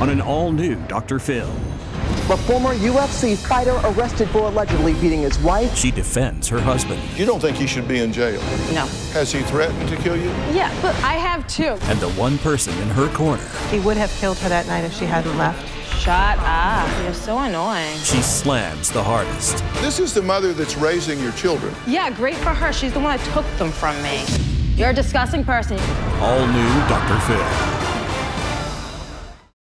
on an all new Dr. Phil. A former UFC fighter arrested for allegedly beating his wife. She defends her husband. You don't think he should be in jail? No. Has he threatened to kill you? Yeah, but I have too. And the one person in her corner. He would have killed her that night if she hadn't left. Shut up. You're so annoying. She slams the hardest. This is the mother that's raising your children. Yeah, great for her. She's the one that took them from me. You're a disgusting person. All new Dr. Phil.